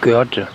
哥儿，这